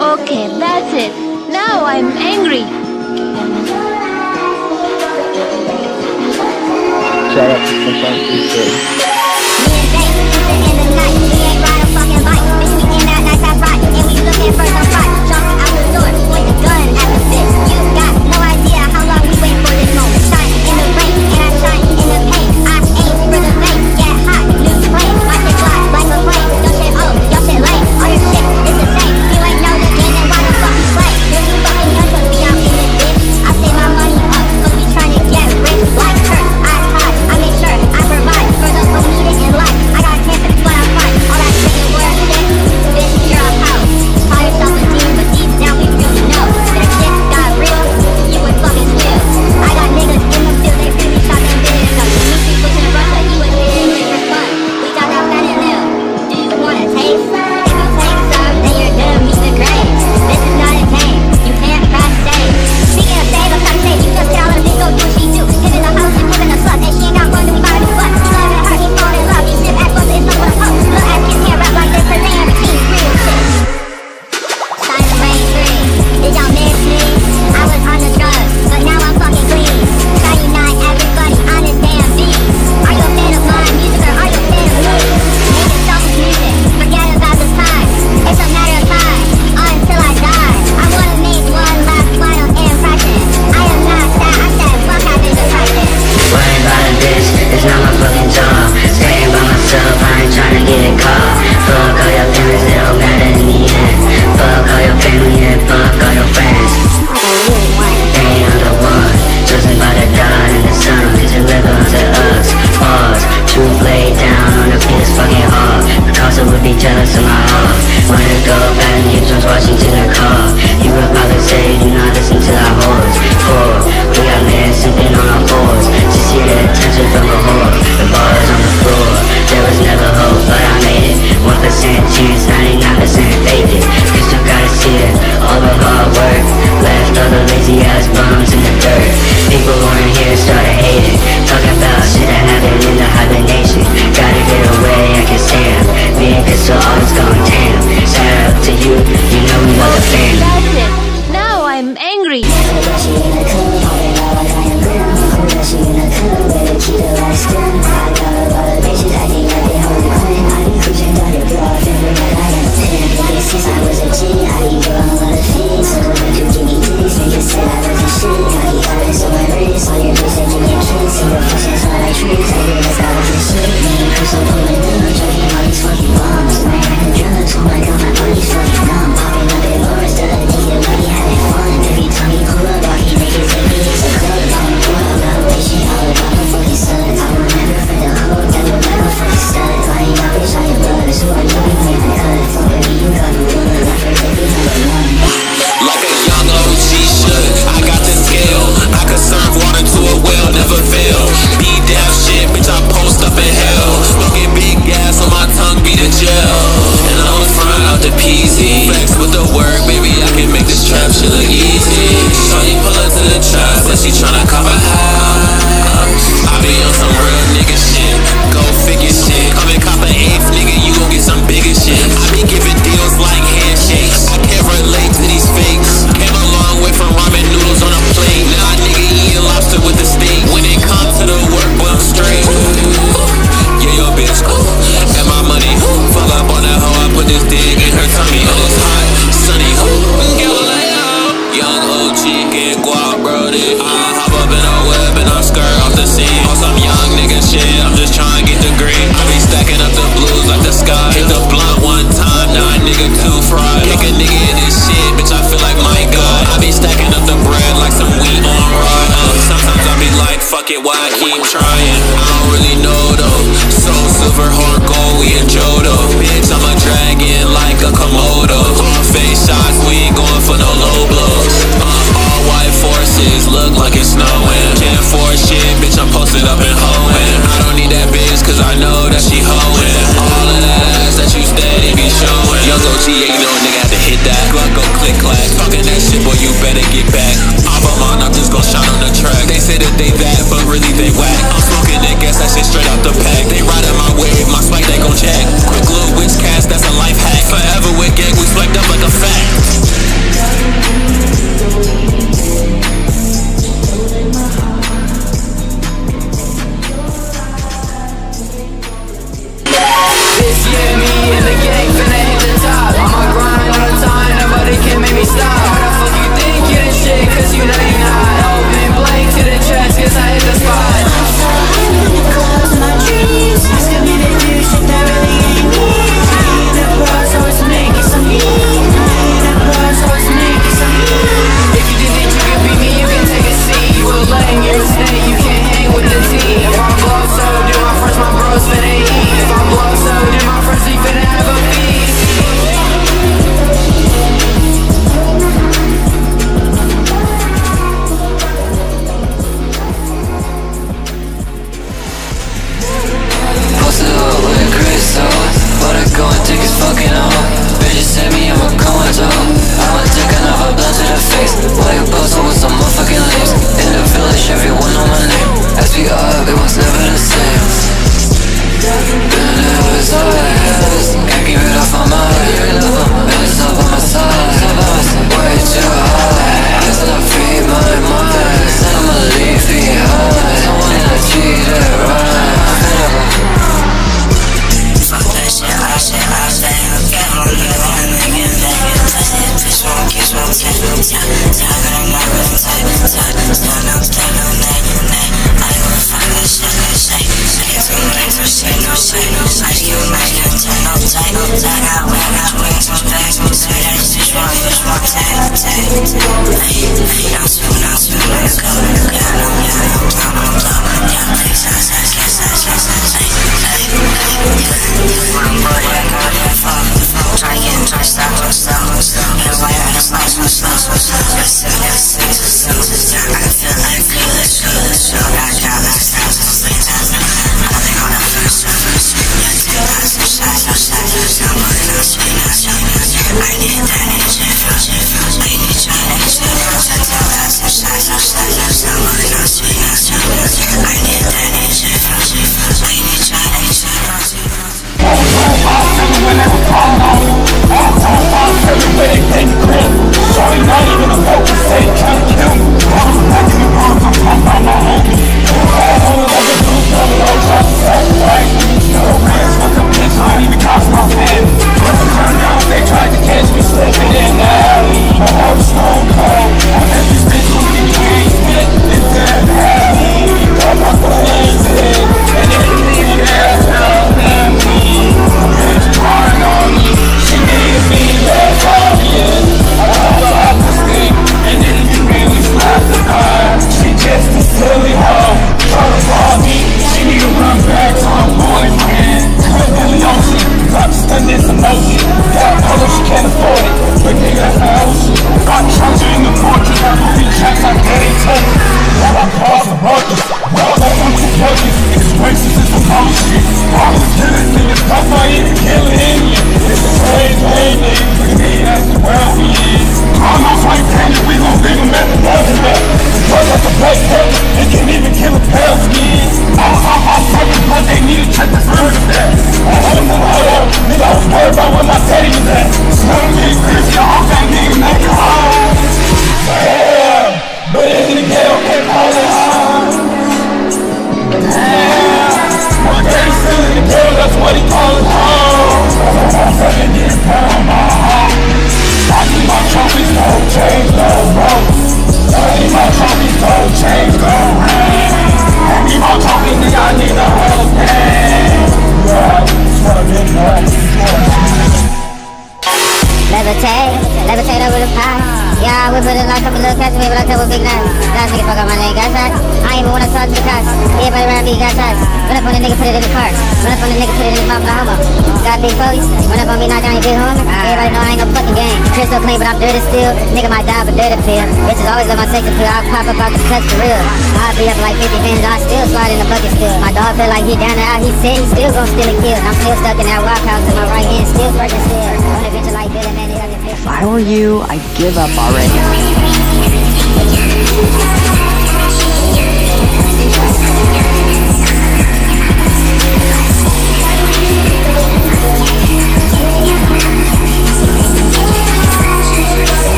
Okay, that's it. Now I'm angry.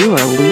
You are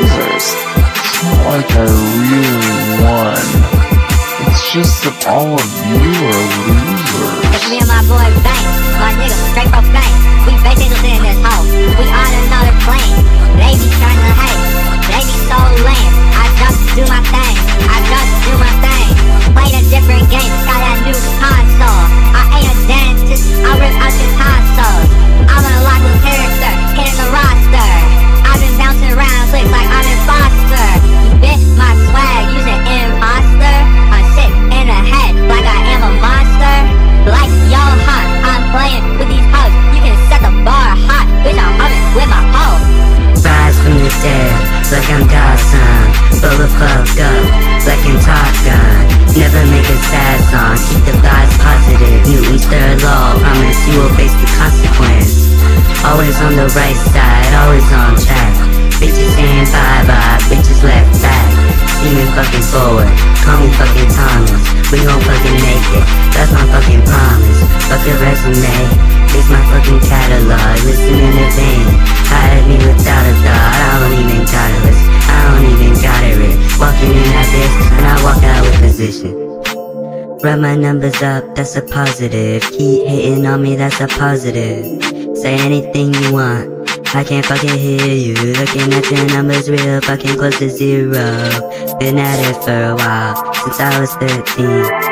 that's a positive. Keep hating on me, that's a positive. Say anything you want. I can't fucking hear you. Looking at your numbers real fucking close to zero. Been at it for a while, since I was 13.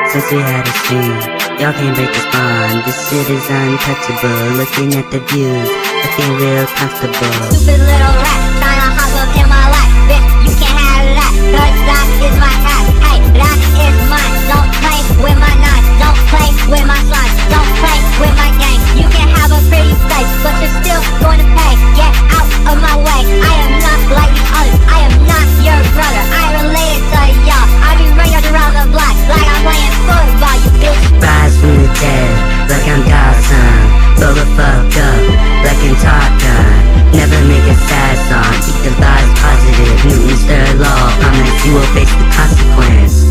Since we had a stream. Y'all can't break this bond. This shit is untouchable. Looking at the views, looking real comfortable. Stupid little rat, Blow the fuck up, like in Top Gun. Never make a sad song, keep the vibes positive. Newton's third law, promise you will face the consequence.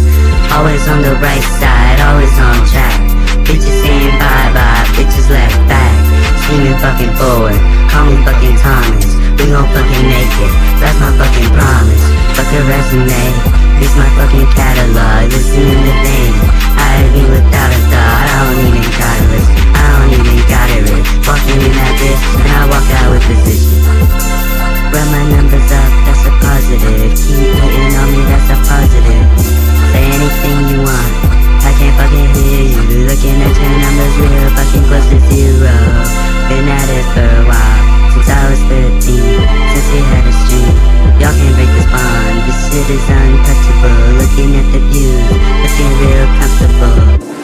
Always on the right side, always on track. Bitches saying bye bye, bitches left back. Screaming fucking forward, call me fucking Thomas. We gon' fucking make it, that's my fucking promise. Fuck a resume, it's my fucking catalog. In the vein, hide me without a thought. I don't even gotta listen, I don't even gotta read. Walking in that bitch, and I walk out with position. Run my numbers up, that's a positive. Keep hating on me, that's a positive. Say anything you want, I can't fucking hear you. Looking at your numbers real fucking close to zero. Been at it for a while, since I was 13. Since we had a stream, y'all can't break this bond. This shit is untouchable. Looking at the views, looking real comfortable.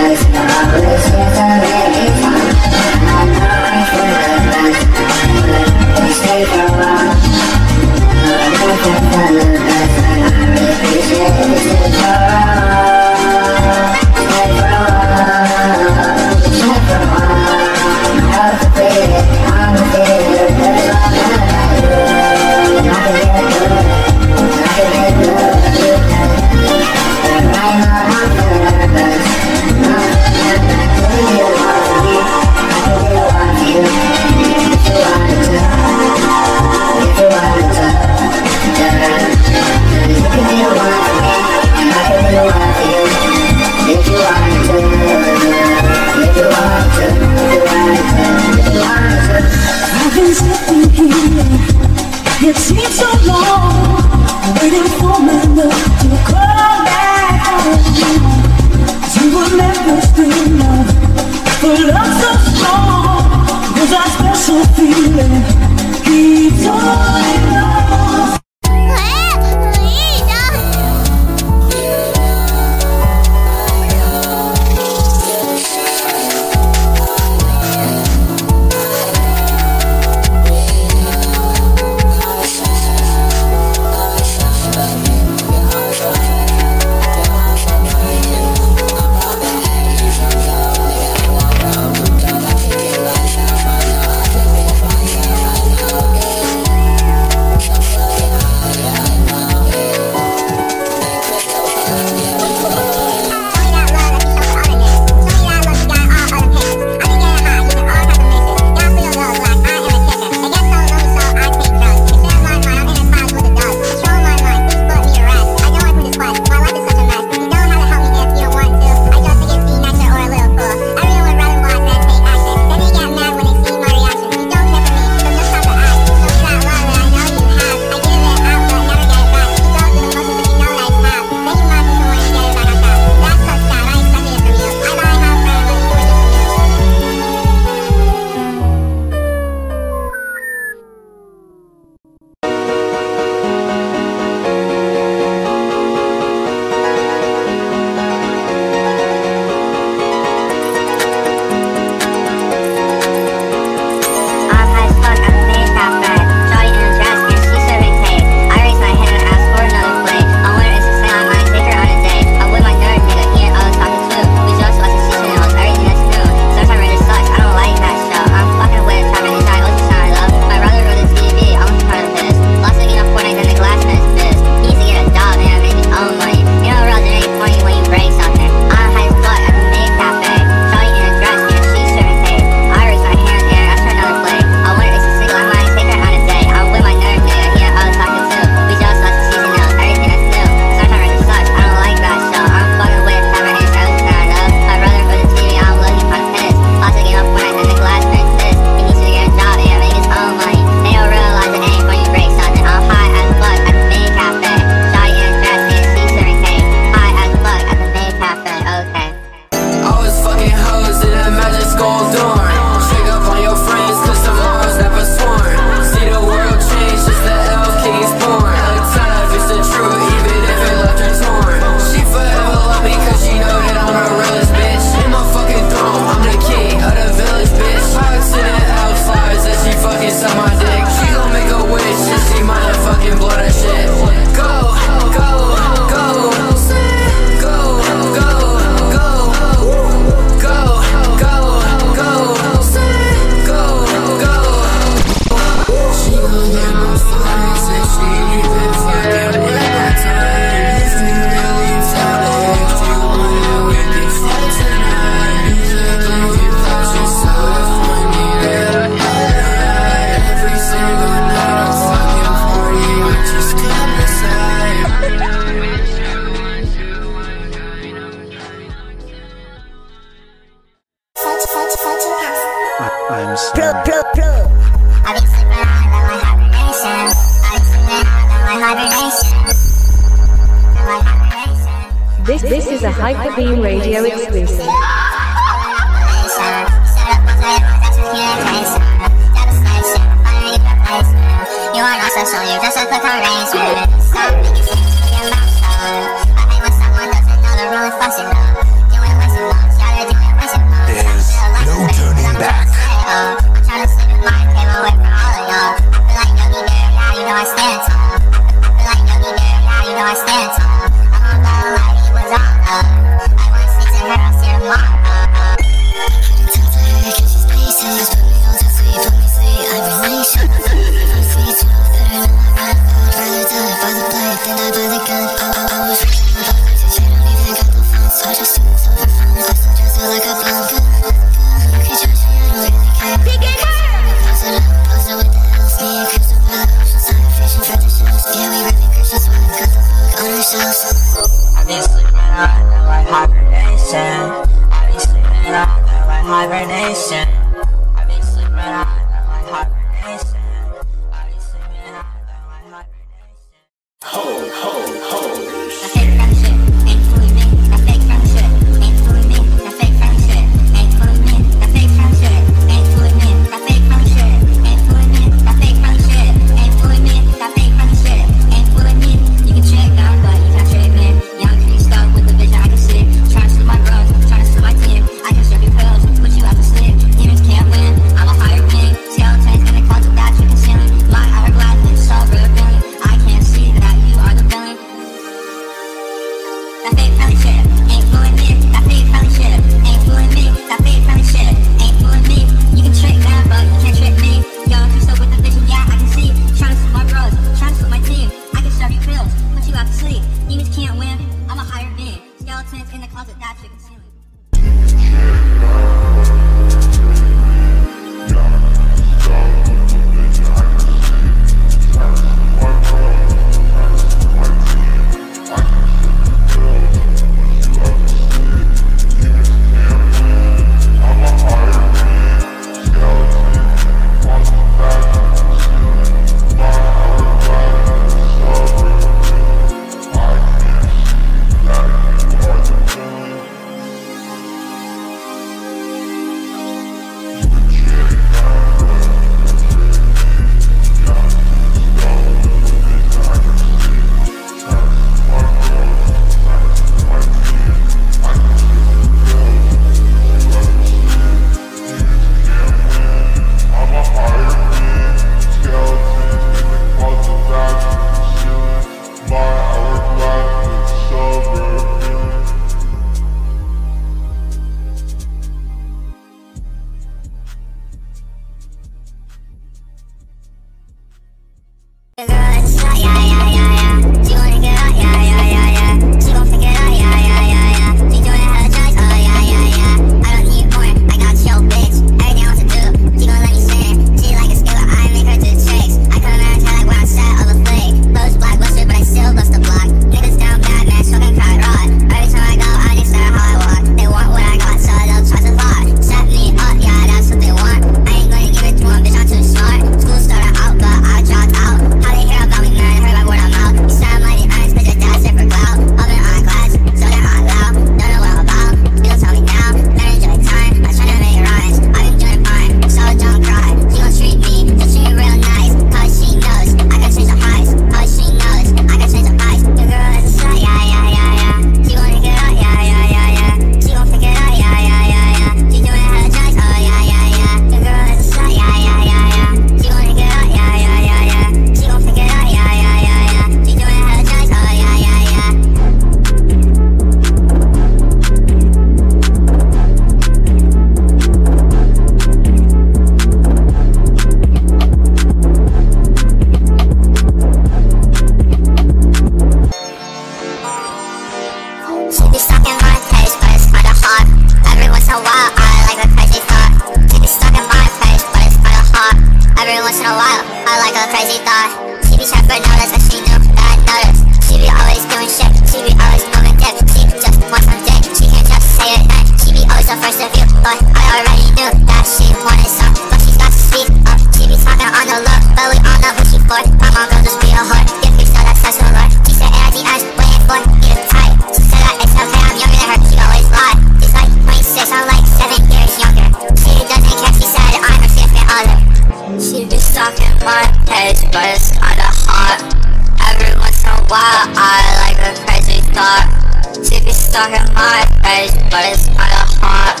crazy, but it's kinda hard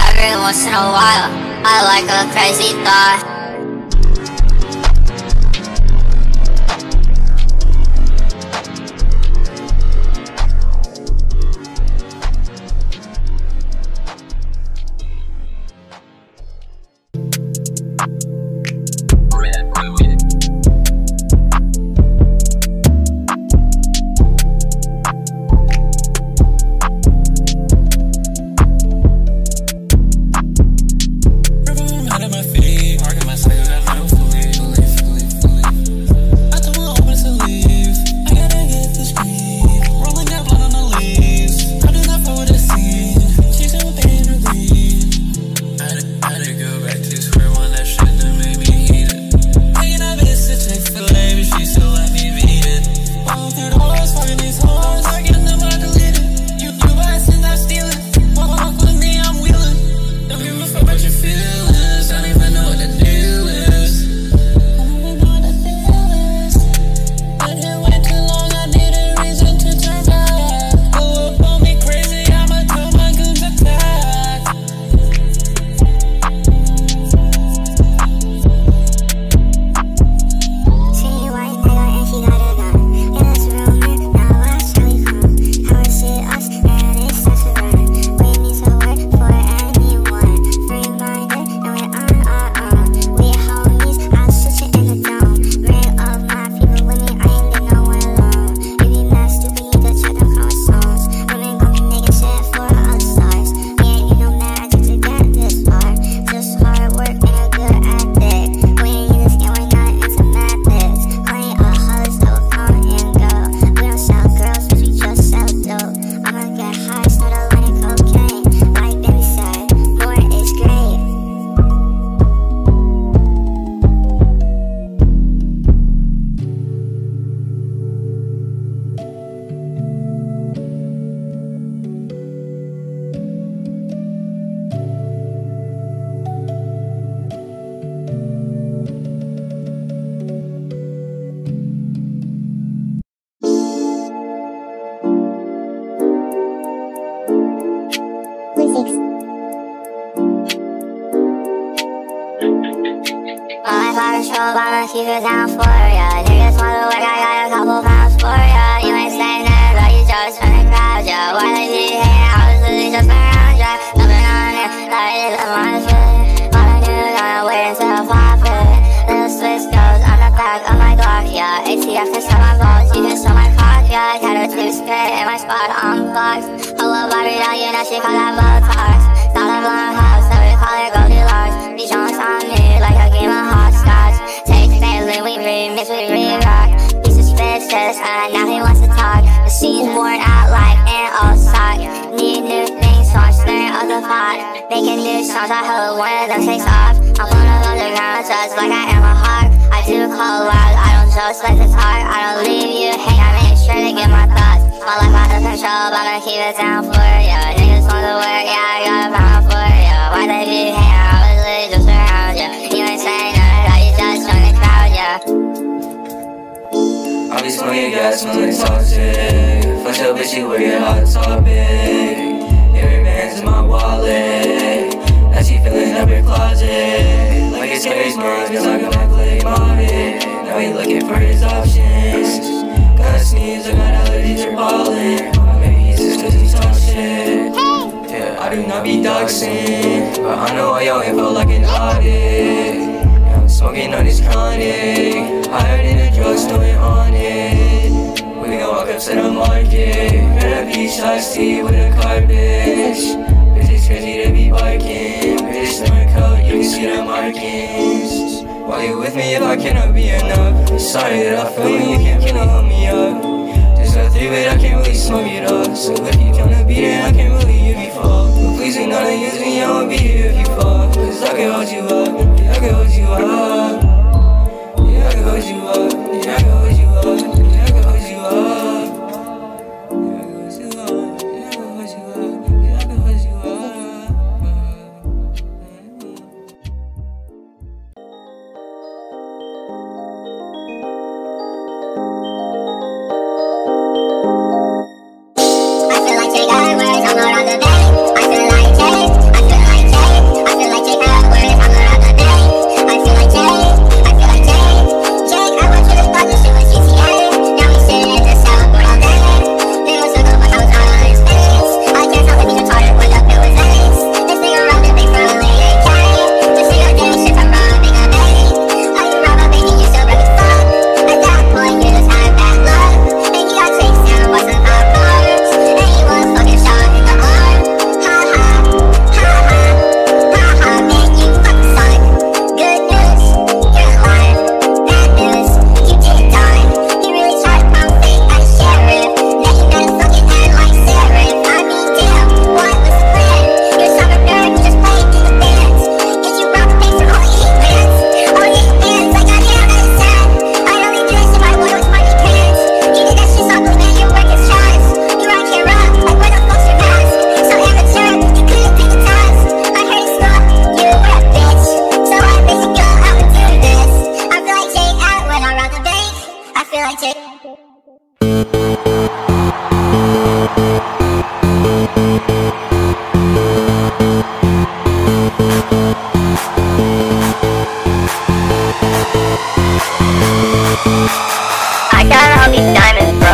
Every once in a while, I like a crazy thought.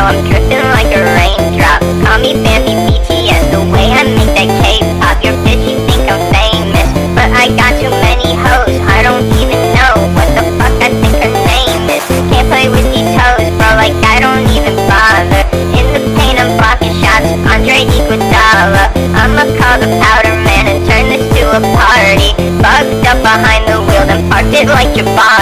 I'm dripping like a raindrop. Call me Bambi BTS, the way I make that K-pop Your bitch, you think I'm famous But I got too many hoes, I don't even know What the fuck I think her name is. Can't play with these toes, bro, like I don't even bother. In the paint, I'm blocking shots, Andre Iguodala I'ma call the powder man and turn this to a party. Bugged up behind the wheel, then parked it like your body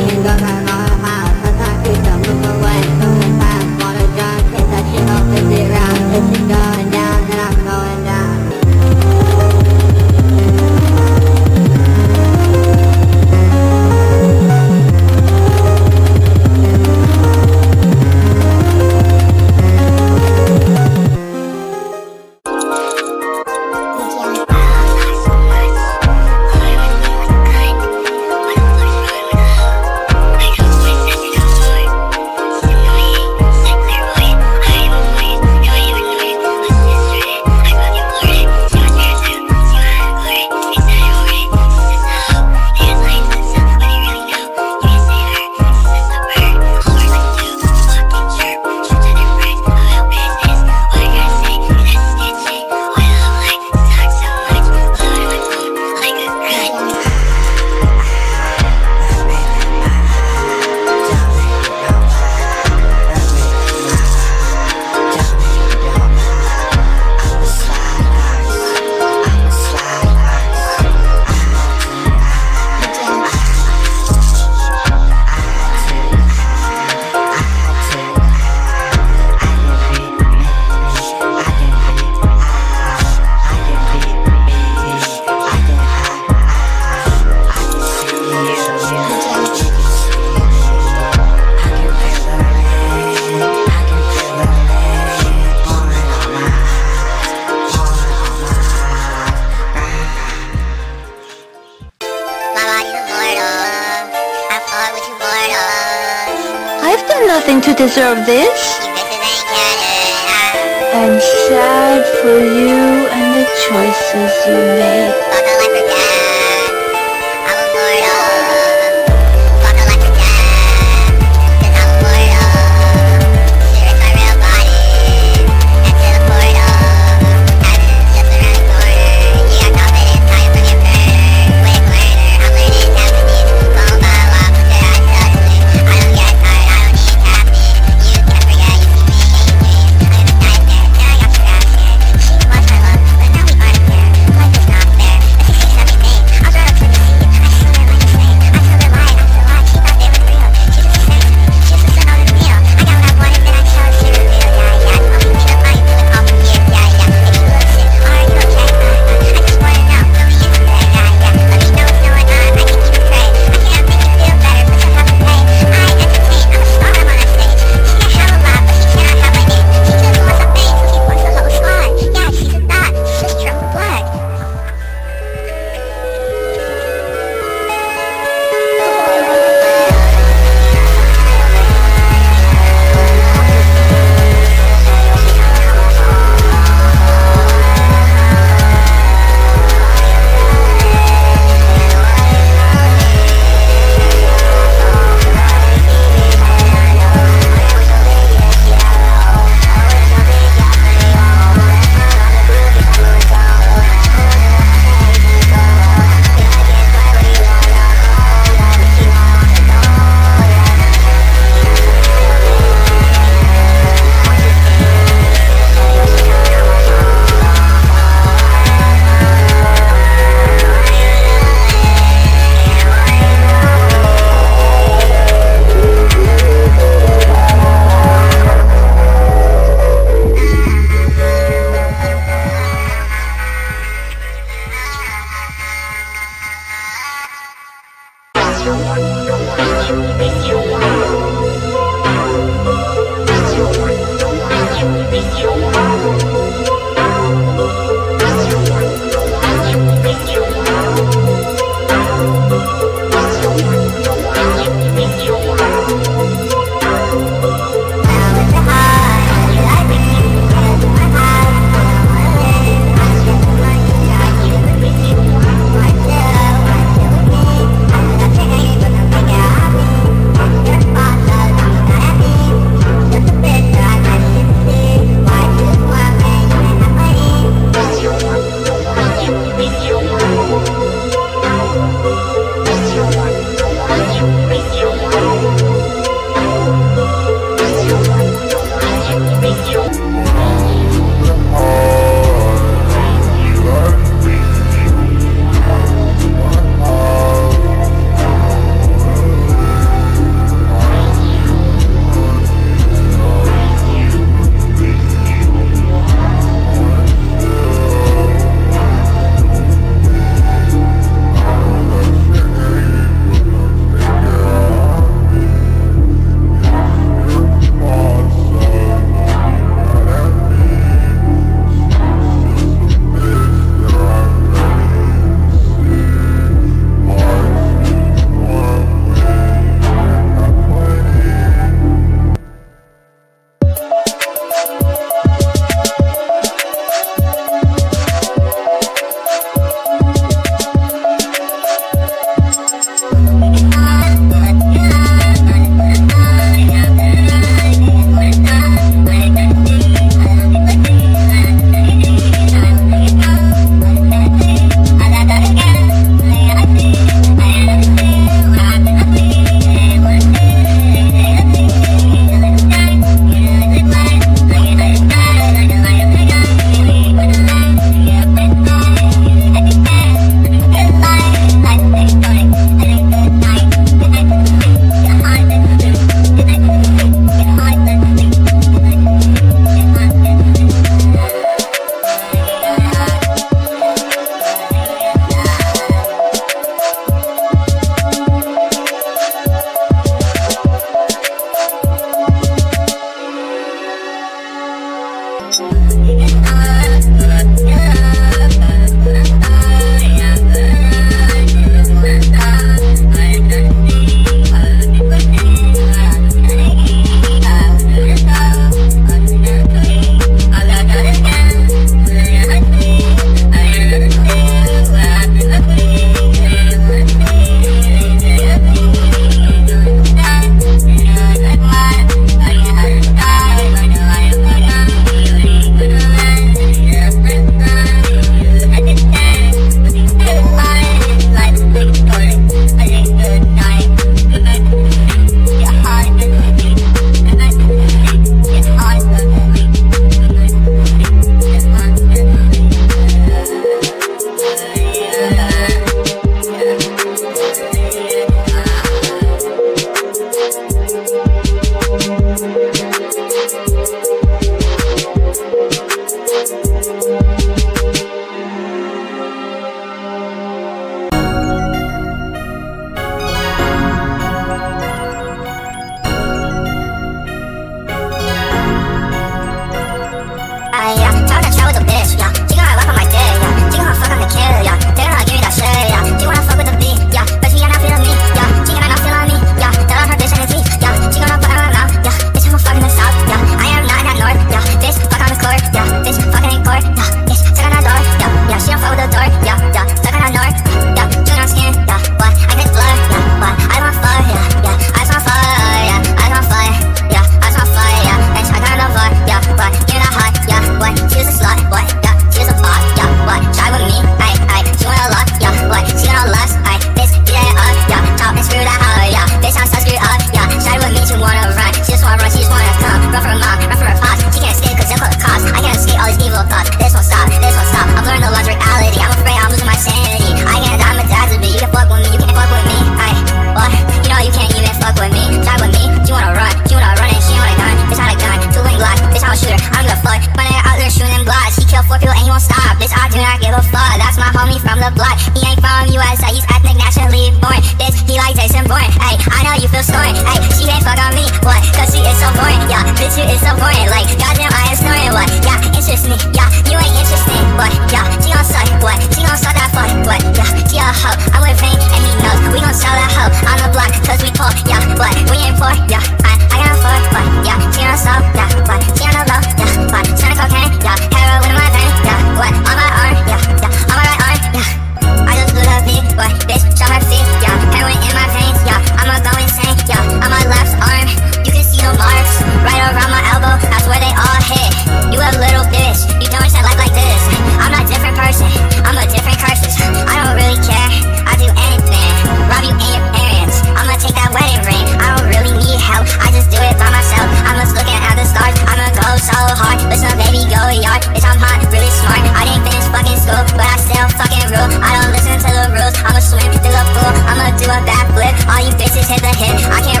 God, bitch, I'm hot, really smart. I didn't finish fucking school, but I still fucking rule. I don't listen to the rules, I'ma swim through the pool. I'ma do a backflip, all you bitches hit the hit I can't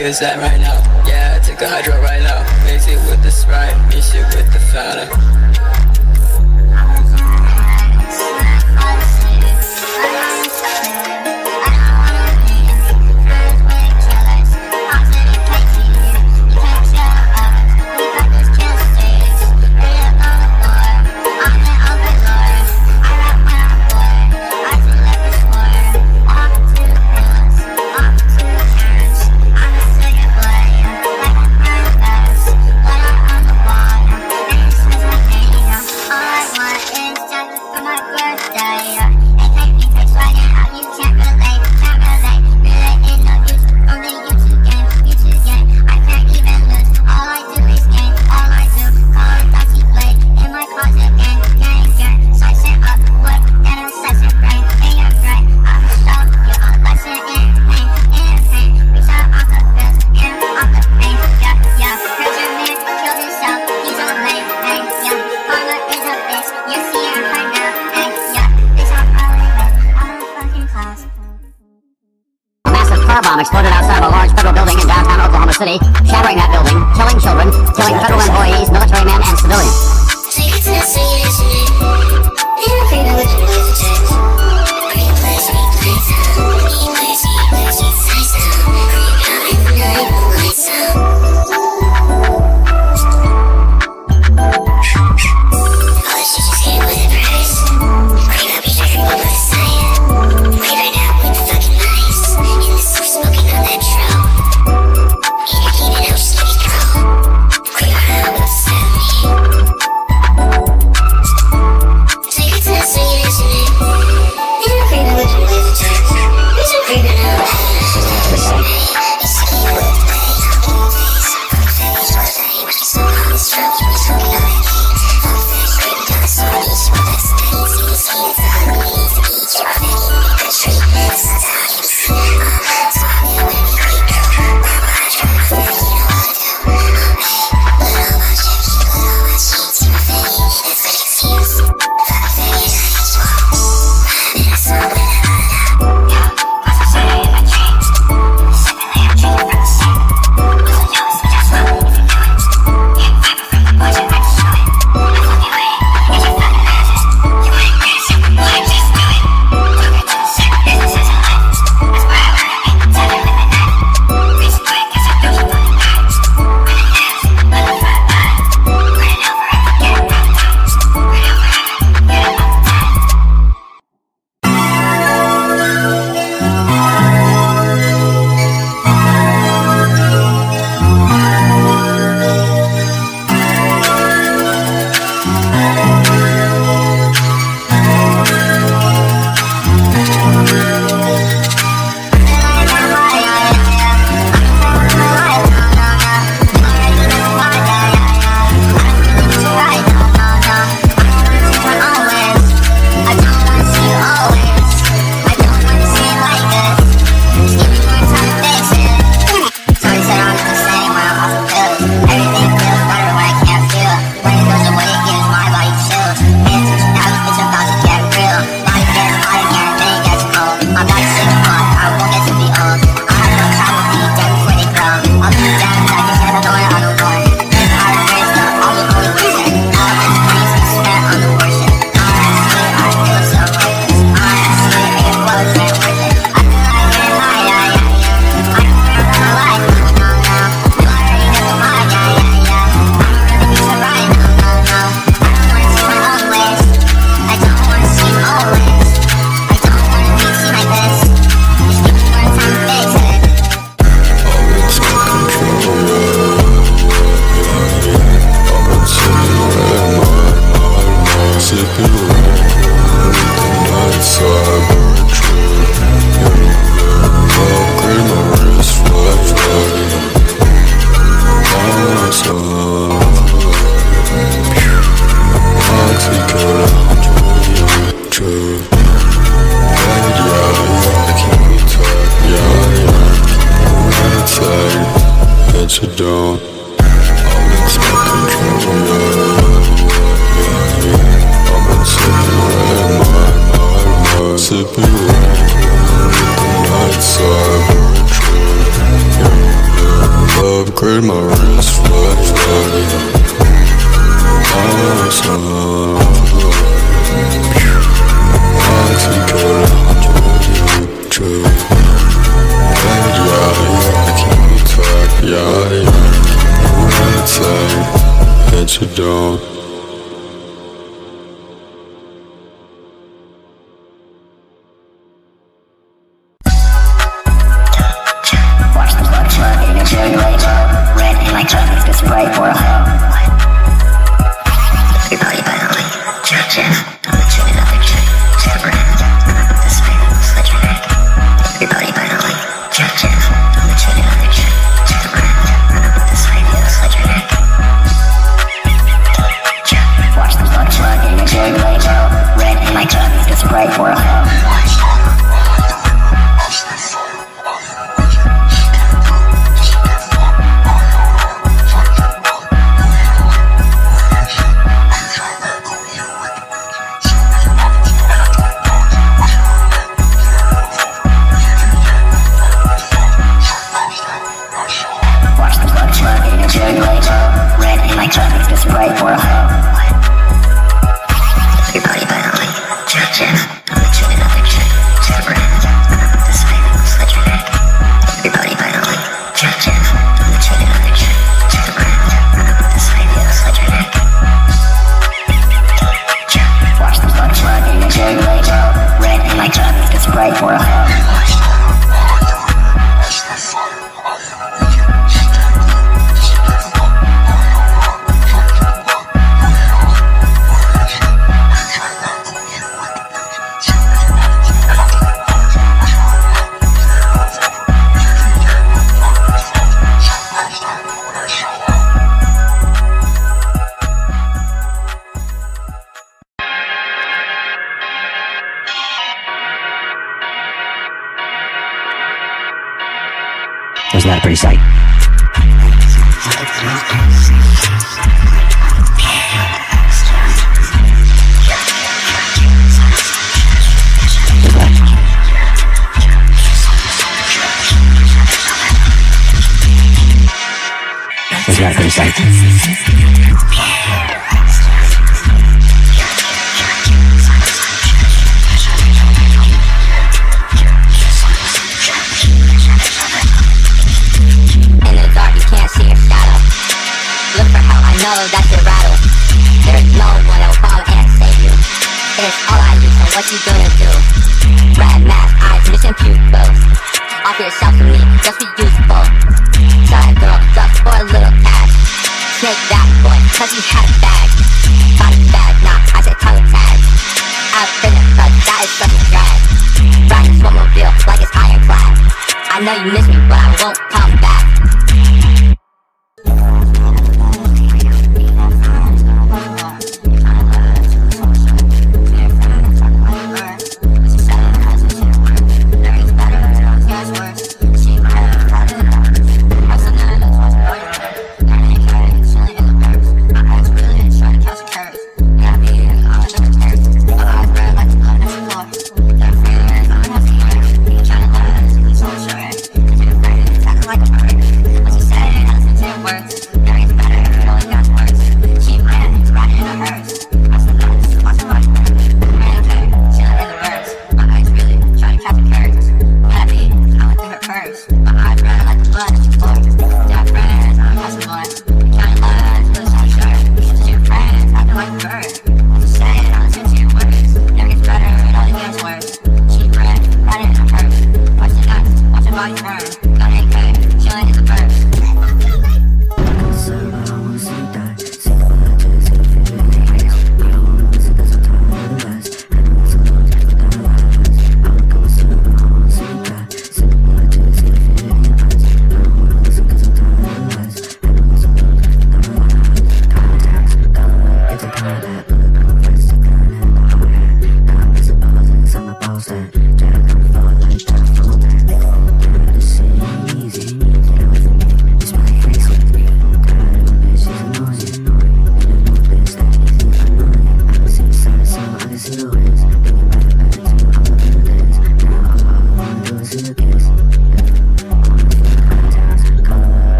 Is that right now. Yeah, I a hydro right now. Mix it with the Sprite, mix it with the fountain.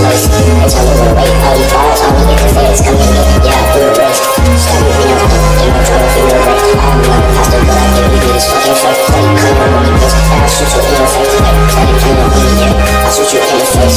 nice I tell you wait, how you fall, tell me if your fate's coming in. Yeah, through the rift, stab me in your head, in my trouble, through a rift I am not past a good idea, you this fucking fake Play you come on me, bitch, and I'll shoot you in your face Like, tell you can't know me, yeah, I'll shoot you in your face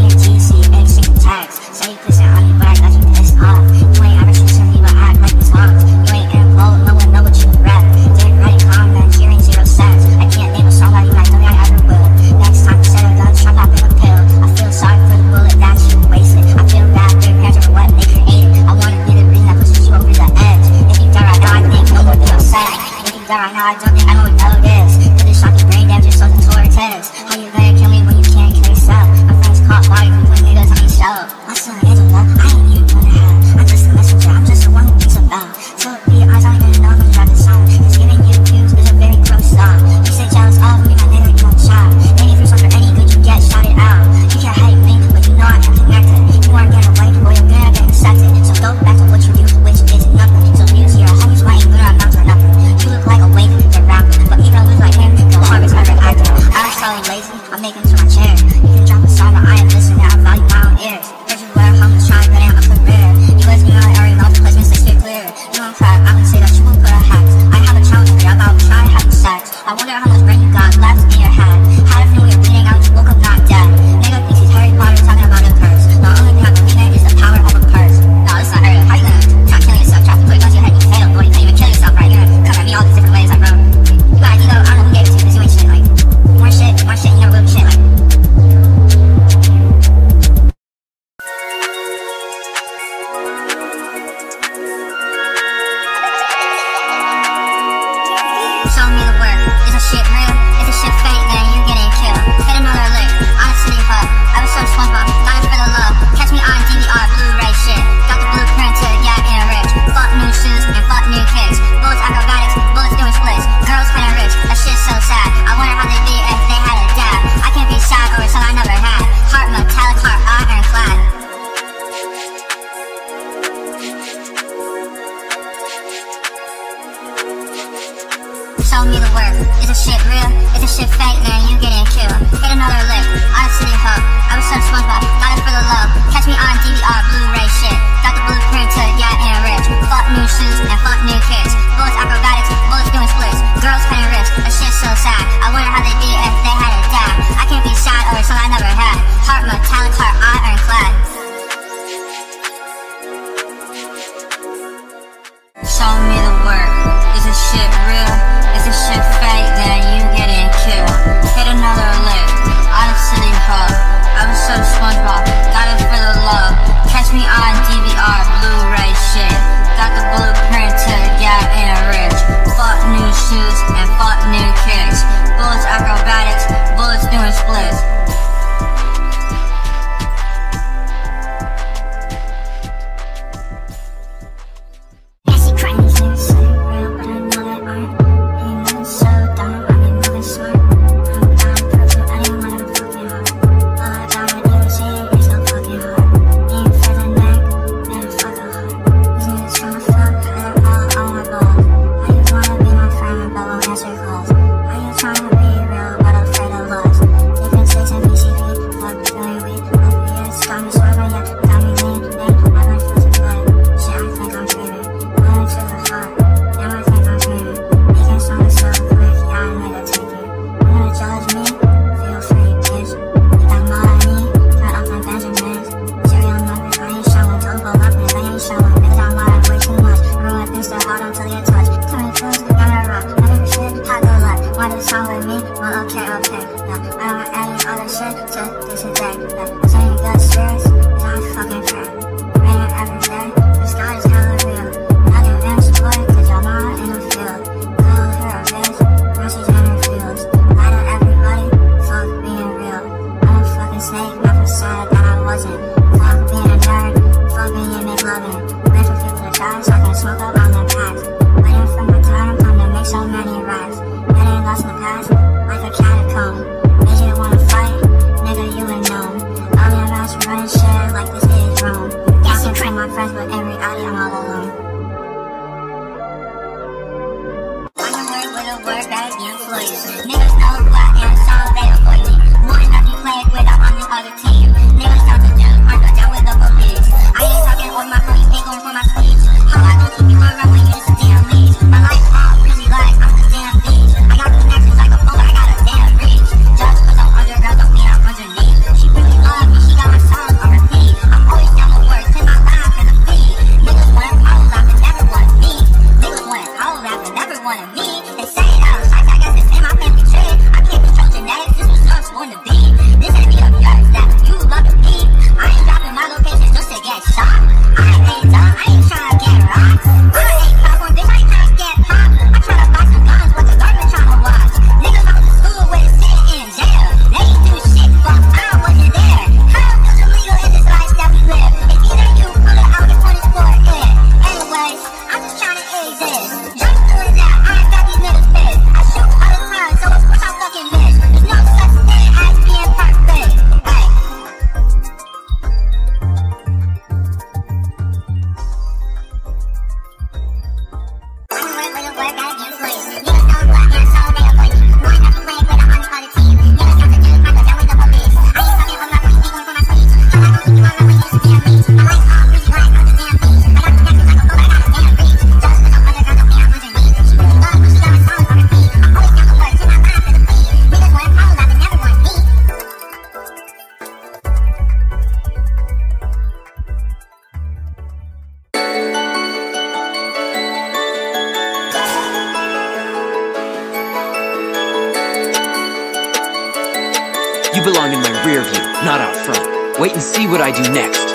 See what I do next.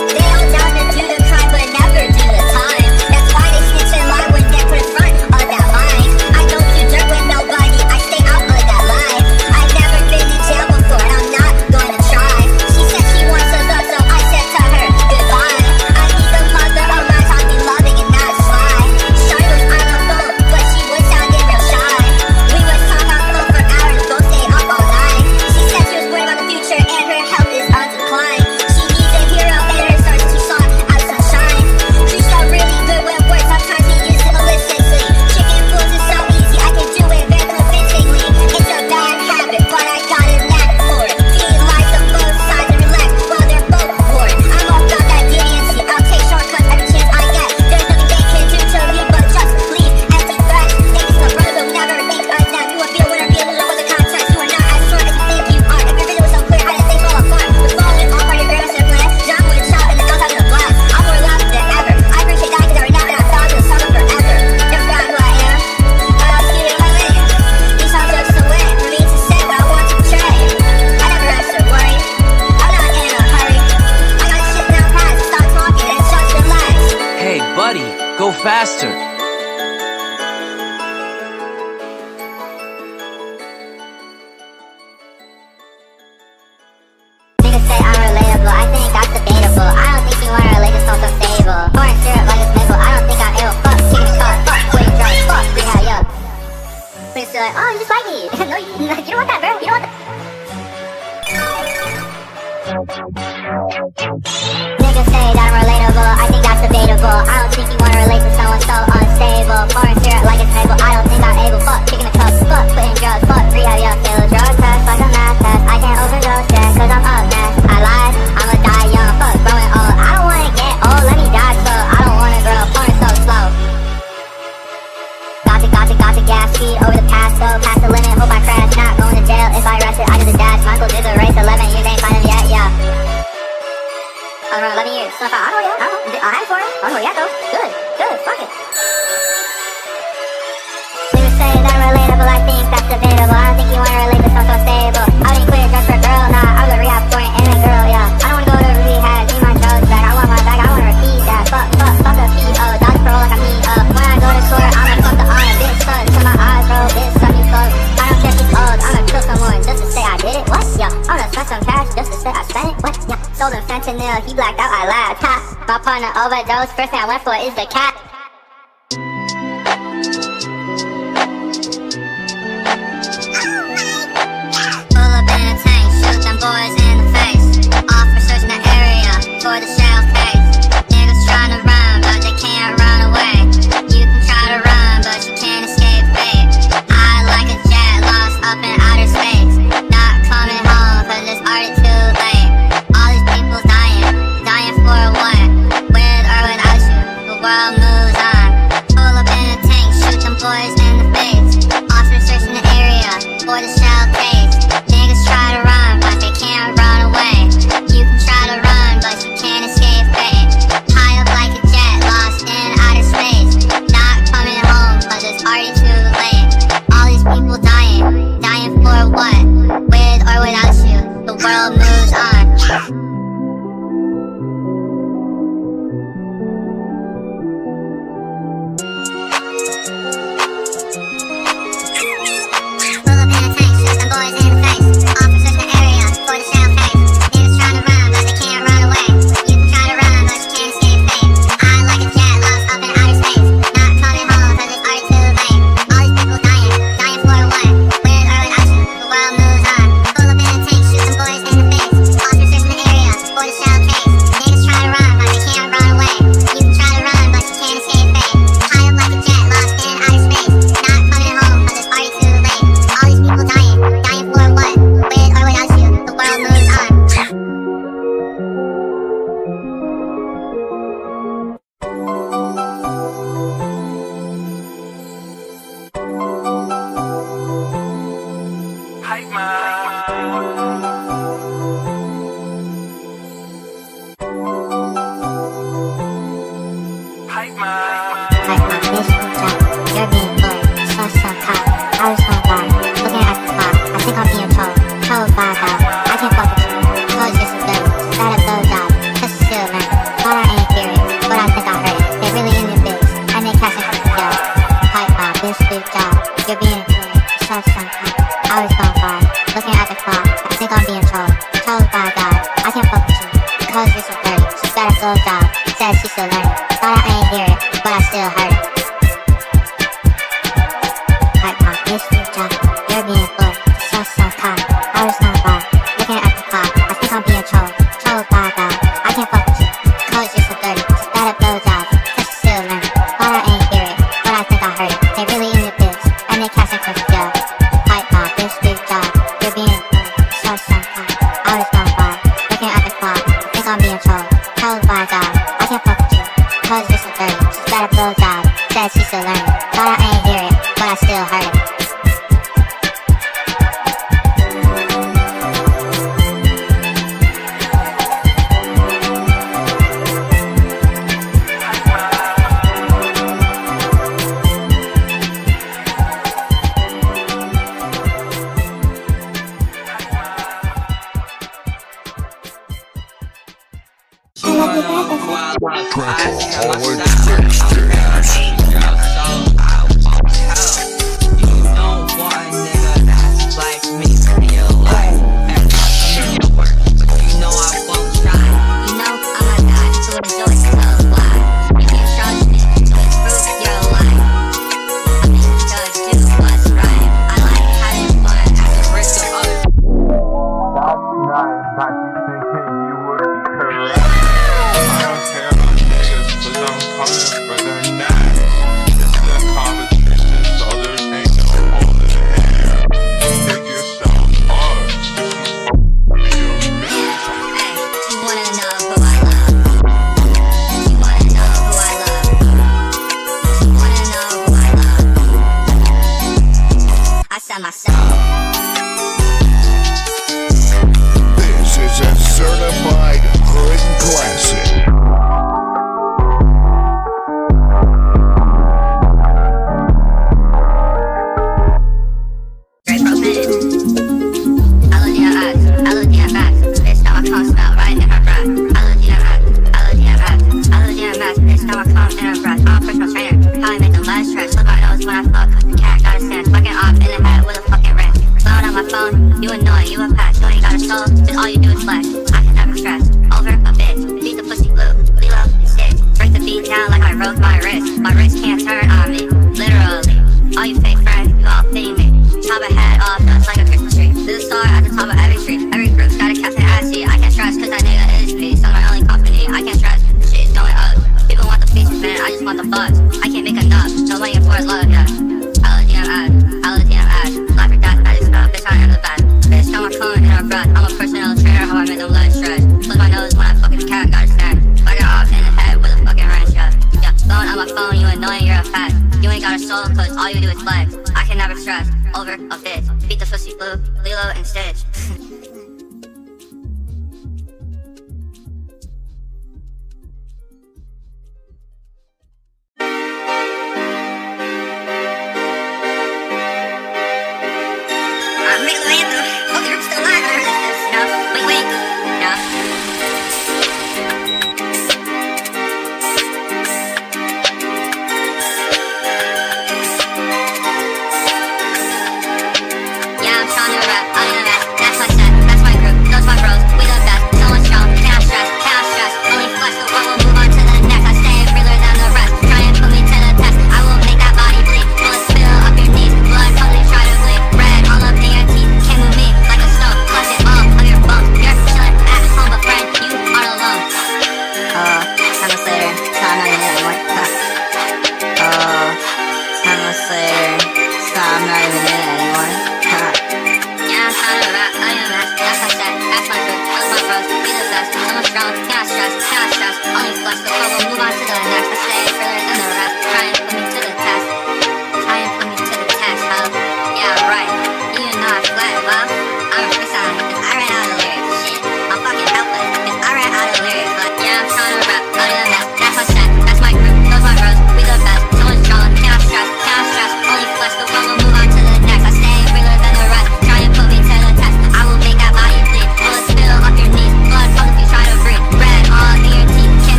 I don't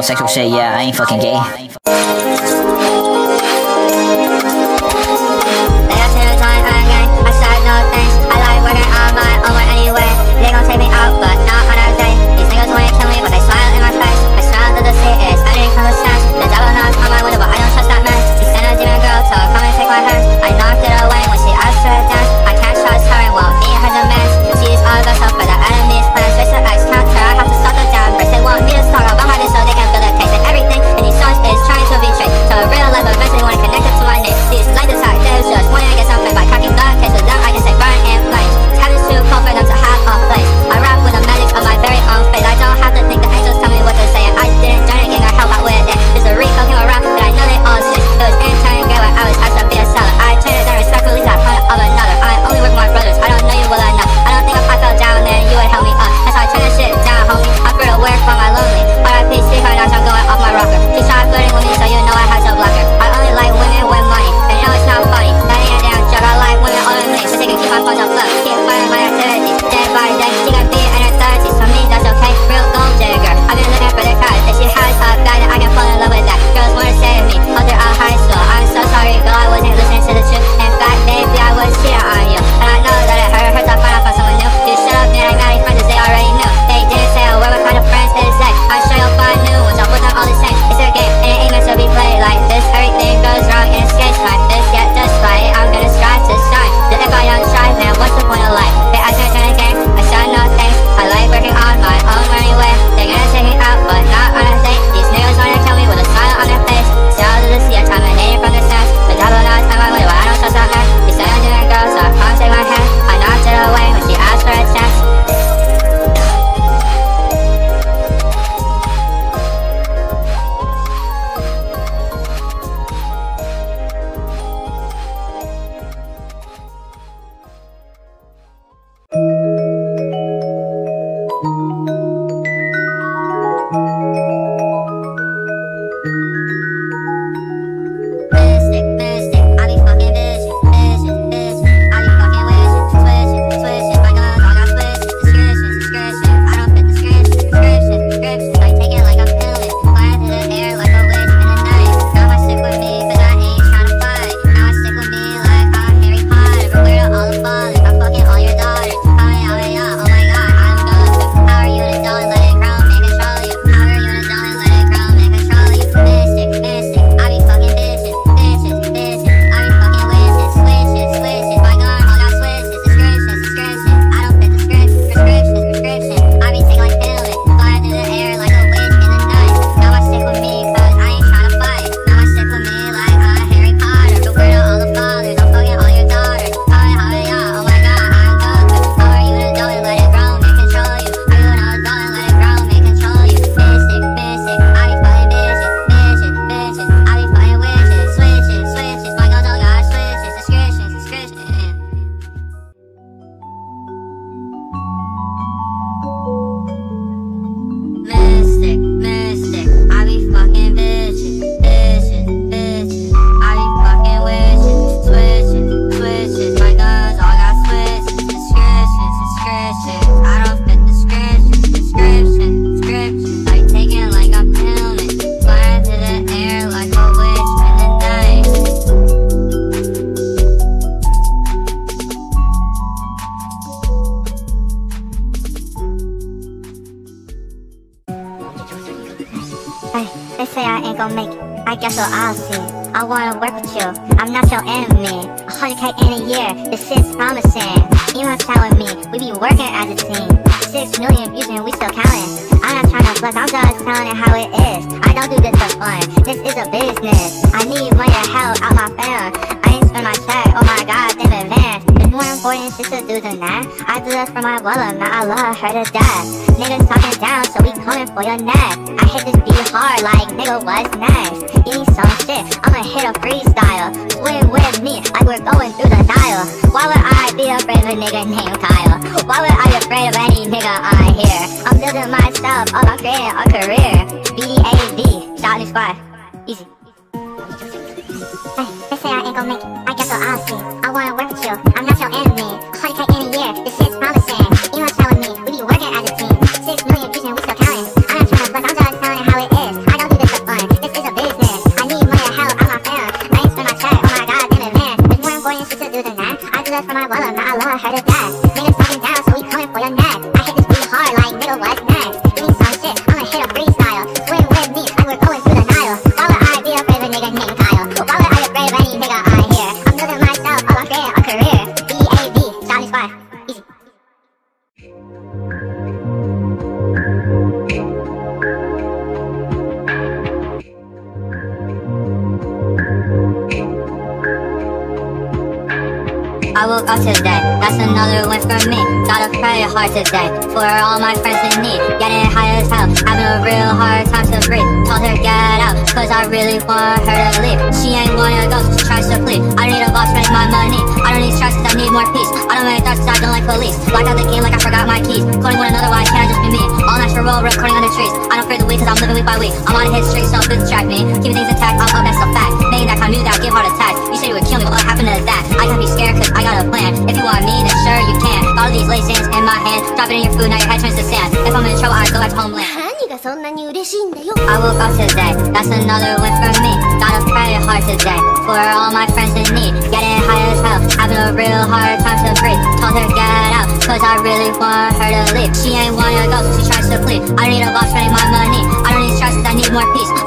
homosexual shit, yeah, I ain't fucking gay.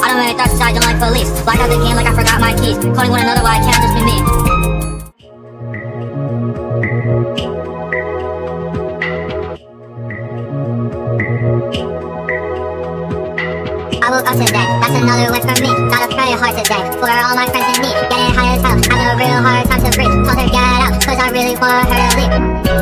I don't really touch side, don't like police. Black out the game like I forgot my keys. Calling one another why I can't just be me. I woke up today, that's another win for me. Got up very hard today, for all my friends in need. Getting high as hell, having a real hard time to breathe. Told her get out, cause I really want her to leave.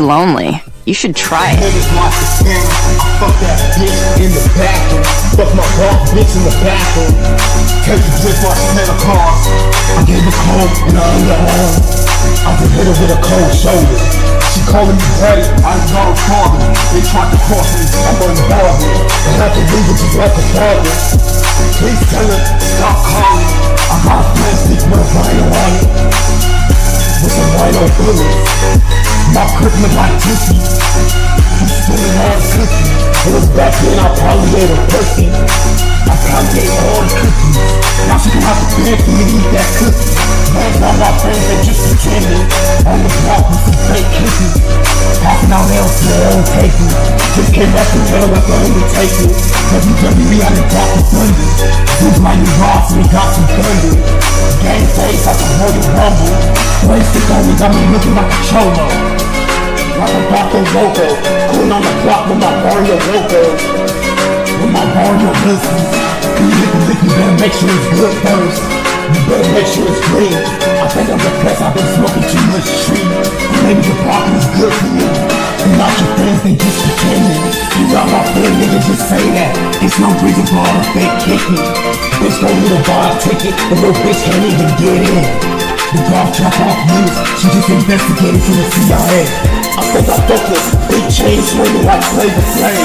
lonely. You should try it. Can't back to tell about the undertaking WWE I done got the thunder. Who's my new boss got some thunder. Game face like a holy rumble. Bracelet on me got me looking like a cholo. Like a Paco Loco Cool on the block with my Mario Loco. With my Mario Business You hit the lick, you better make sure it's good first. You better make sure it's green. I think I'm depressed, I've been smoking too much tree Maybe the block is good for me. And not your friends, they just pretending. You got my friend, niggas just say that. It's no reason for all the fake kicking. Bitch don't need a bar ticket, the little bitch can't even get in. The golf trap off news, she just investigated from the CIA. I think I focus, big chain swinging like Flavor Flav.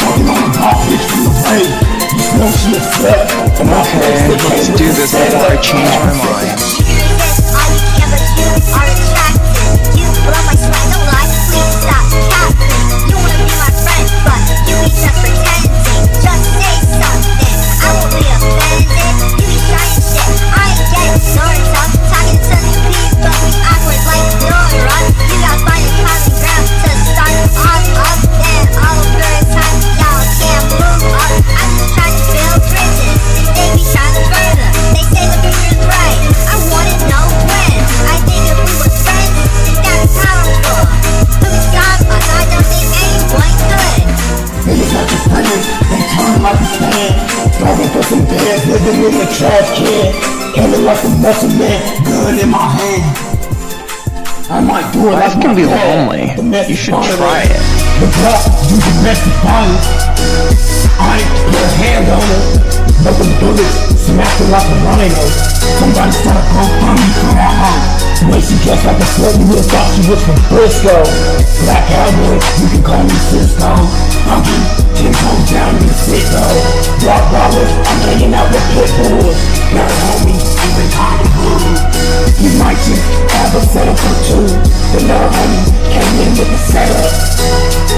Fucking on the golf bitch from the rave. You smell she a slut, and my friends they let's came do this before I change my mind. all you you are attractive. You blow my swag, Some bands, living in the trash can. Feeling like a muscle man, gun in my hand. I might do it Life like can my be dad, lonely. You should try it. The block, do domestic violence. I ain't put a hand on it, but the bullets smacked her like a rhino. Somebody started GoFundMe for her heart. The way she dressed like a slut, you would've thought she was from Frisco. Black cowboy, you can call me Cisco. I'm getting ten toes down in the sit though. Rock rollers, I'm hanging out with pit bulls. Not a homie, even Tommy Blue. You might just have a setup or two. The little homie came in with the setup.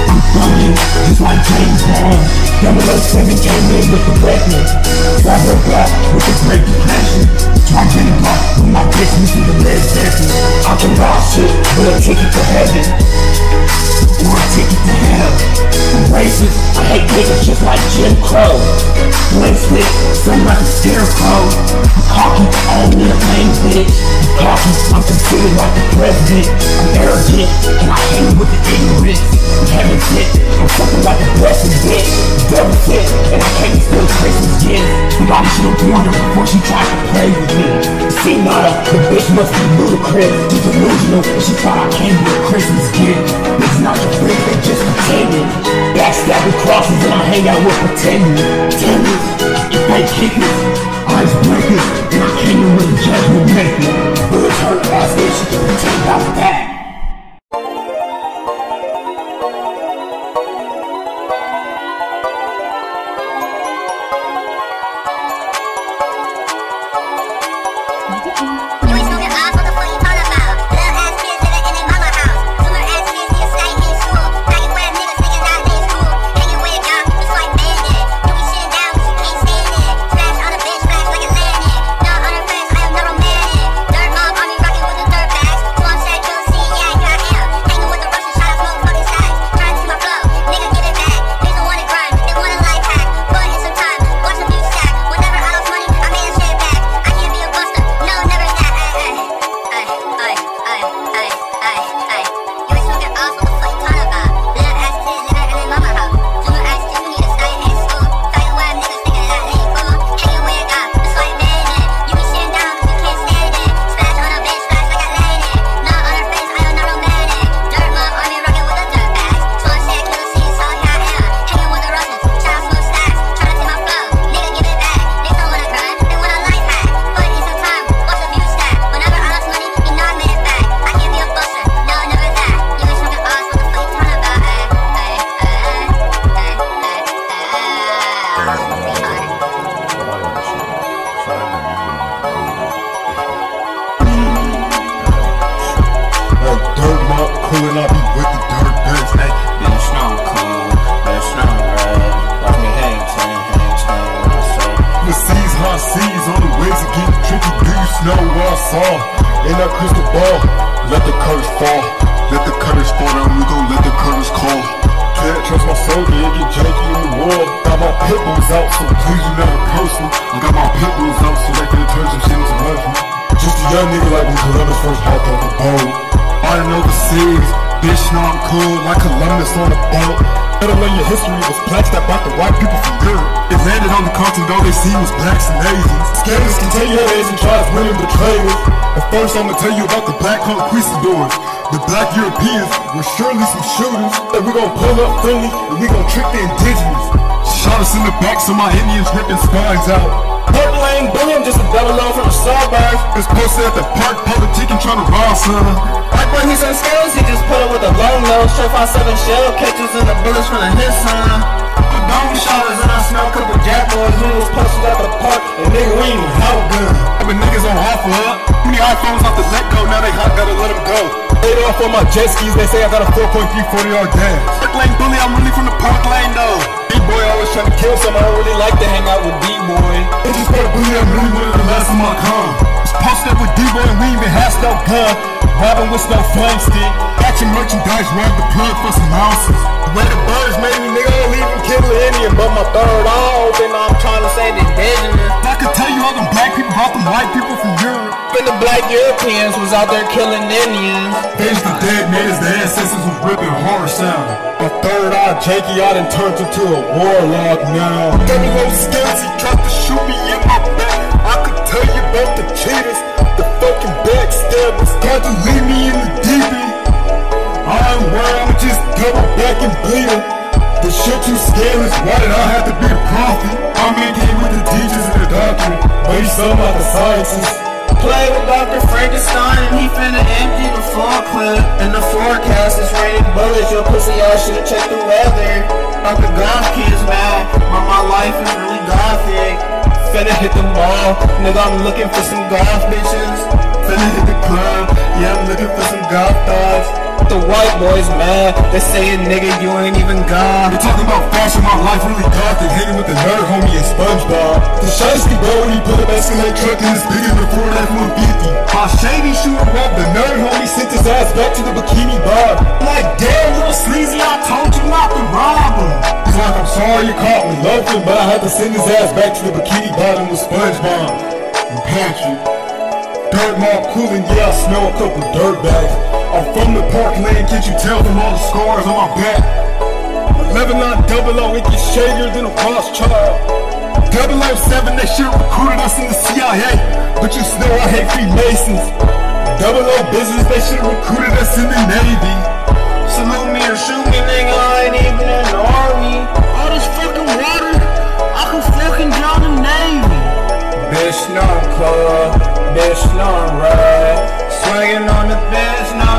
I'm thugging, just like James Bond. 007 came in with the weapon. Cyber black with the great depression. Try rock with my bitch missing the Led Zeppelin. I can rock shit with take it to heaven. Or I take it to hell. I'm racist, I hate niggas just like Jim Crow. Blink split, some like a scarecrow. I'm cocky, I don't need a lame bitch. I'm cocky, I'm considered like the president. I'm arrogant, and I hang with the ignorant. I'm shit, I'm something like a blessed bitch. Double fit, and I can't steal Christmas gifts. But all should have warned her before she tried to play with me. See, Nada, the bitch must be ludicrous. She's delusional, she thought I came with Christmas gift. It's not your friends, they just pretending. Backstabbing crosses, and I hang out with pretenders. Tenders, if they kickers, ice breakers, and I in with a judgment maker. Birds hurt ass bitch, pretend about that. I'm trying to say the indigenous. I could tell you all them black people brought them white people from Europe. And the black Europeans was out there killing Indians. Page the dead man as the ancestors was ripping horror sound. My third eye Jakey, I done turned into a warlock now. Double O skills, he tried to shoot me in my back. I could tell you about the cheaters, the fucking backstabbers. Tried to leave me in the deep end. I'm worried, I'ma just double back and bleed The shit too scandalous, why did I have to be a prophet? I mean, came with the teachers and the doctor, but he's some about the scientists. Play with Dr. Frankenstein he finna empty the floor clip. And the forecast is raining bullets. Your pussy ass should've checked the weather. Dr. Goth kid's mad, but my life is really gothic. Finna hit the mall, nigga, I'm looking for some goth bitches. Finna hit the club, yeah, I'm looking for some goth dogs. The white boys mad, they saying nigga you ain't even God. They talking about fashion, my life really gothic. Hanging with the nerd homie and SpongeBob. The shiesty bro when he put a truck in his bigger than Ford F-150. My shady shooting up, the nerd homie sent his ass back to the bikini bar. Like, damn, little sleazy, I told you not to rob him. Like, I'm sorry you caught me, loved him, but I had to send his ass back to the bikini bottom with SpongeBob. And Patrick. Dirt mob cooling, yeah, I smell a couple dirt bags. I'm from the park lane, can't you tell from all the scars on my back? 11 9 double O, it gets shadier than a Rothschild. 007, they should've recruited us in the CIA. But you know I hate Freemasons. Double O business, they should've recruited us in the Navy. Salute me or shoot me, nigga, I ain't even in the army. All this fucking water, I can fucking drown the Navy. Bitch, no club, bitch, no ride. Swinging on the bench, now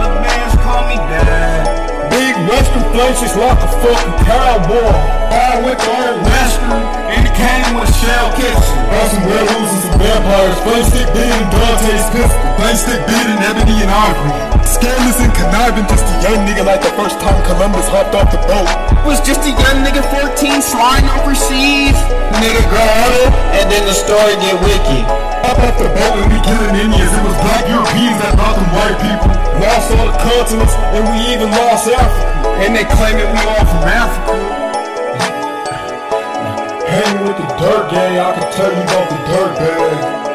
Flames just like a fucking cowboy. I went to old Western, and it came with a shell kitchen. Got some werewolves and some vampires, flame stick beat and Dante's pistol. Flame stick beat and ebony and ivory. Scandalous and conniving, just a young nigga like the first time Columbus hopped off the boat. Was just a young nigga 14 sliding overseas. Nigga got it, and then the story get wicked. Hop off the boat and we killing Indians. It was black Europeans that brought them white people. Lost all the continents, and we even lost Africa. And they claim that we all from Africa. Hanging with the dirt gang, I can tell you about the dirt bag.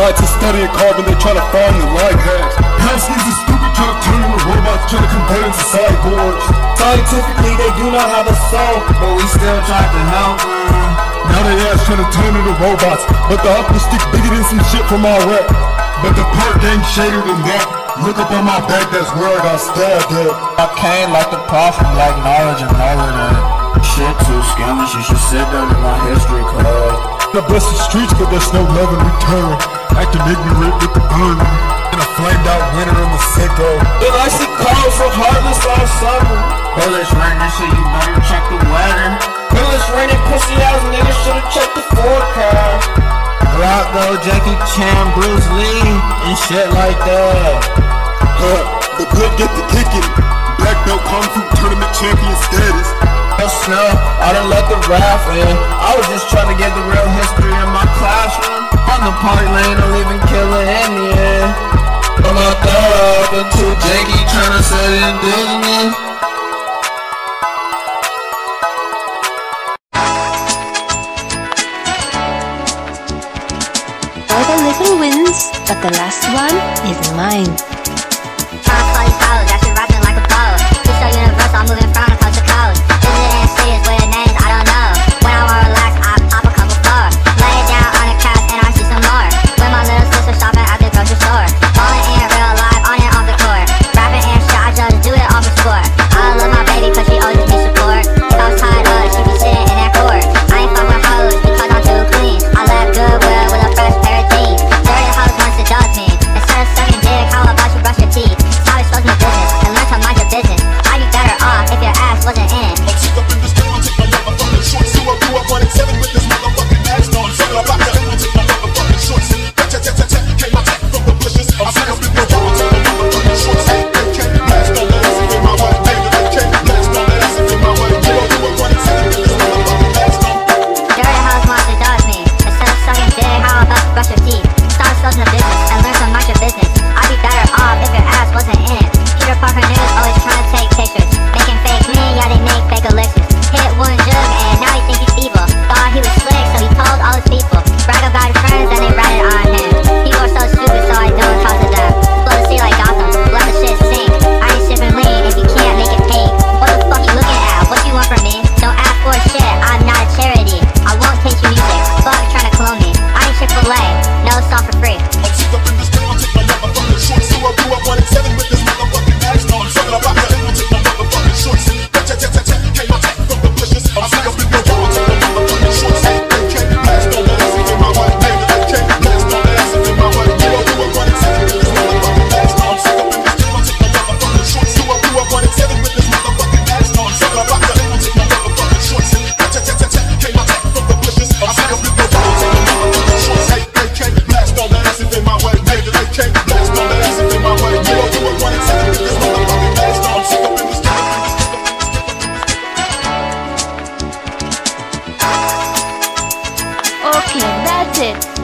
Wicked. Scientists studying carbon, they try to find the life hacks. Huskies are stupid, trying to turn into robots, trying to convert into cyborgs. Scientifically, they do not have a soul, but we still try to help them. Now they ass trying to turn into robots, but the upper stick bigger than some shit from our rep. But the part ain't shadier than that. Look up on my back, that's where I got stabbed at. I came like the prophet, like knowledge and all of that. Shit too scandalous, you should sit down in my history club. The bless the streets, but there's no love in return. Acting ignorant with the burn. And a flamed out winter in the sicko. It likes to call for heartless all summer. Bullets raining, so you better check the weather. Bullets raining, pussy ass niggas should've checked the forecast. Rock though, Jackie Chan, Bruce Lee, and shit like that. Huh, the good get the kicking. Black belt kung fu tournament champion status snow. I. I was just trying to get the real history in my classroom. On the party lane, I'm leaving killer in the end. Up trying to set in Disney. All the little wins, but the last one is mine. Like a pro. This so universal, I'm moving from. Okay, that's it.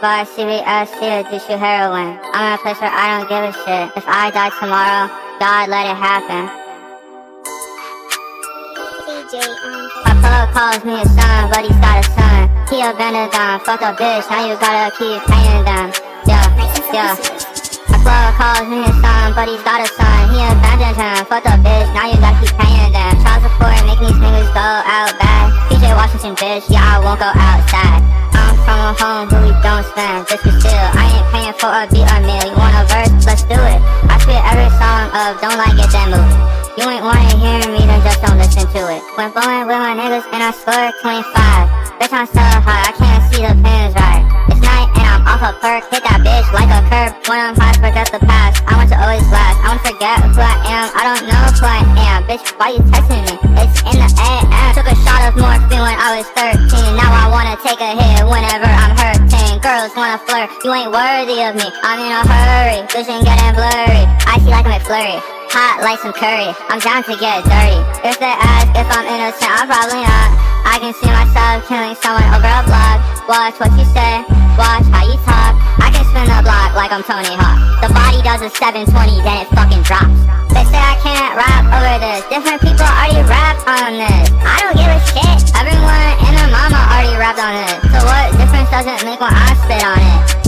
CVS, see a do shoot heroin. I'm in a place where I don't give a shit. If I die tomorrow, God let it happen. Um, My plug calls me a son, but he's got a son. He abandoned them, fuck a bitch, now you gotta keep paying them. Yeah, yeah. My plug calls me a son, but he's got a son. He abandoned him, fuck a bitch, now you gotta keep paying them. Child support, making these niggas go out bad. PJ Washington, bitch, yeah, I won't go outside. A home we don't spend, bitch, we still. I ain't paying for a beat or meal. You want a verse? Let's do it. I spit every song of don't like it, then move. You ain't wanna hear me, then just don't listen to it. When blowing with my niggas and I scored 25. Bitch, I'm so high, I can't see the pins right. It's night and I'm off a perk, hit that bitch like a curb. When I'm high, forget the past. I want to always last. I want to forget who I am. I don't know who I am. Bitch, why you texting me? It's in the AM. Took a shot of morphine when I was 13. Now I wanna take a hit whenever I'm hurting. Girls wanna flirt, you ain't worthy of me. I'm in a hurry, vision getting blurry. I see like a McFlurry. Hot like some curry, I'm down to get dirty. If they ask if I'm innocent, I'm probably not. I can see myself killing someone over a block. Watch what you say, watch how you talk. I can spin the block like I'm Tony Hawk. The body does a 720, then it fucking drops. They say I can't rap over this. Different people already rap on this. I don't what difference does it make when I spit on it?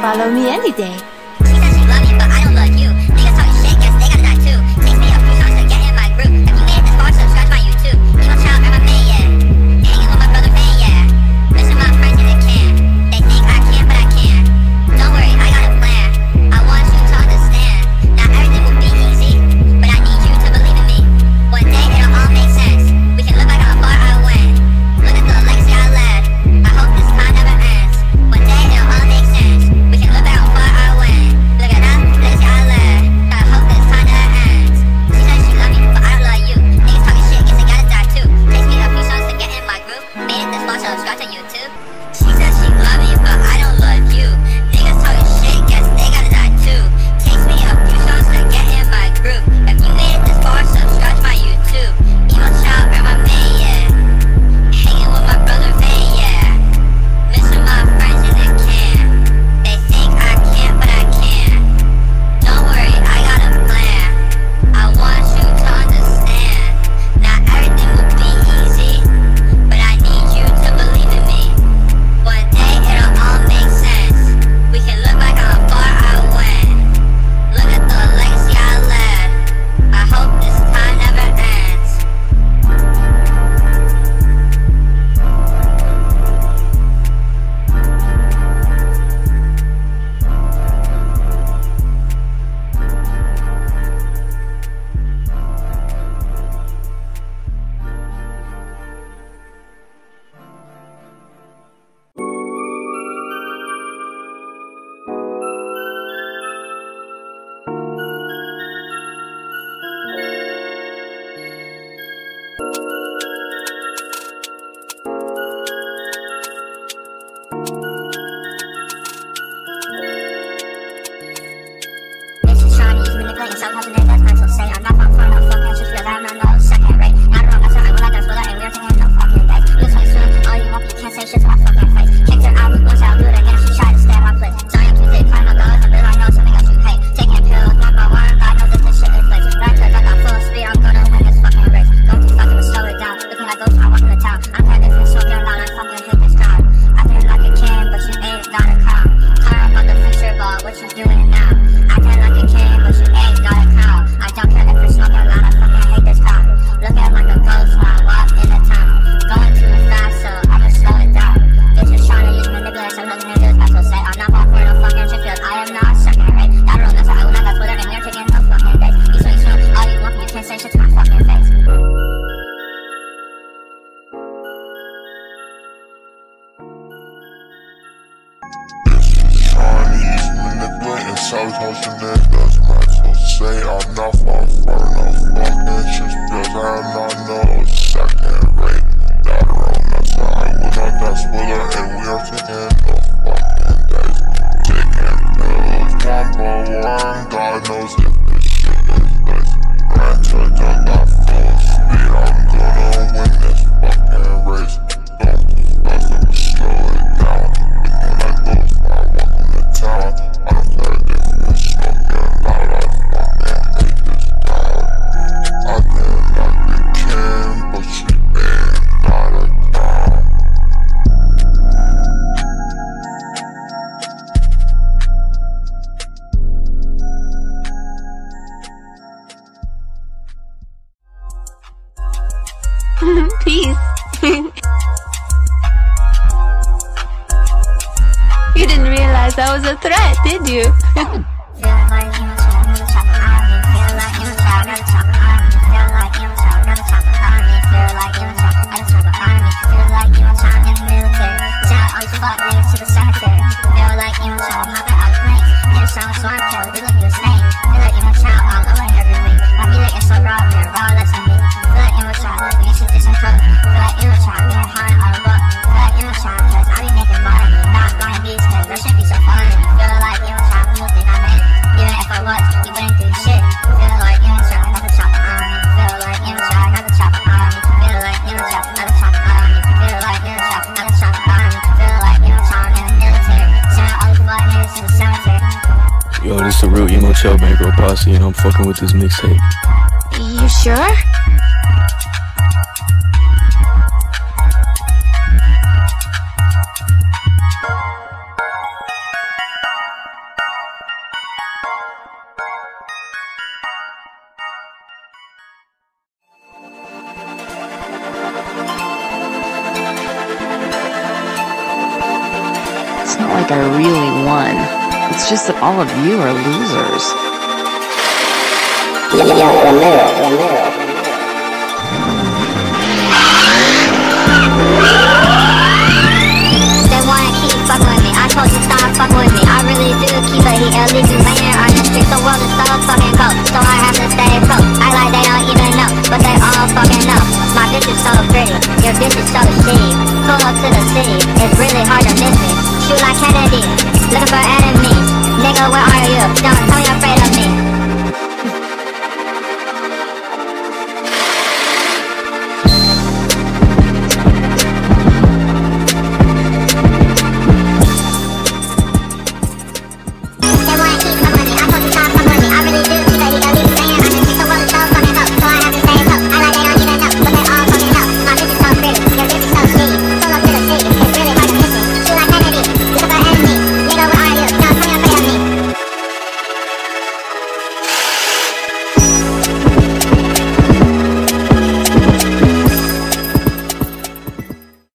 follow me any day. She she love but I don't love you. This mixtape.